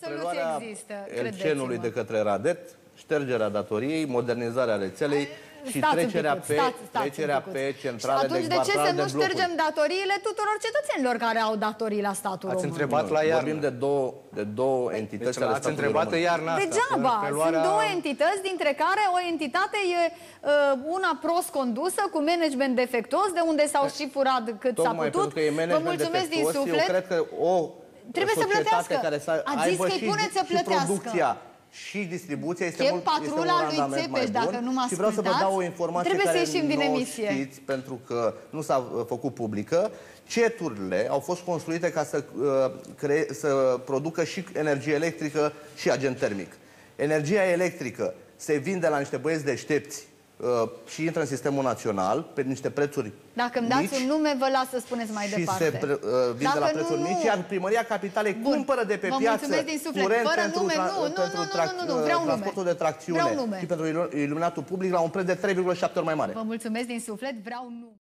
Soluții Preluarea există, Elcenului credeți-mă. de către Radet, ștergerea datoriei, modernizarea rețelei și Stați un trecerea picuț, pe, stați, stați un trecerea picuț. pe Și centrale de atunci de ce quartal să de nu blocuri. ștergem datoriile tuturor cetățenilor care au datorii la statul Ați român? întrebat la Vorbim iarnă. de două, de două entități Deci ale ați statului întrebat român. iarna asta. Degeaba, preluarea- sunt două entități, dintre care o entitate e uh, una prost condusă, cu management defectuos, de unde s-au și furat cât s-a Tocmai putut. pentru că e Vă management mulțumesc din defectuos, suflet. Eu cred că o Trebuie să societate plătească. care să Ați zis aibă că îi și, puneți să și plătească. producția și distribuția este Chem mult, patrula este un lui randament Țepeș, mai bun. dacă nu mă Și vreau să vă ascultați, dau o informație trebuie să care ieșim din nu o emisie. știți pentru că nu s-a uh, făcut publică. Ceturile au fost construite ca să, uh, cre- să producă și energie electrică și agent termic. Energia electrică se vinde la niște băieți deștepți uh, și intră în sistemul național pe niște prețuri Dacă îmi dați mici un nume, vă las să spuneți mai și departe. se pre, uh, vinde Dacă la nu, prețuri nu. mici, iar primăria capitalei Bun. cumpără de pe Vă piață mulțumesc din suflet. curent Fără pentru, nume, tra- nu, nu, pentru nu, nu, trac- nu, nu, vreau nume. transportul de tracțiune Vreau nume. și pentru ilu- iluminatul public la un preț de 3,7 ori mai mare. Vă mulțumesc din suflet, vreau nume.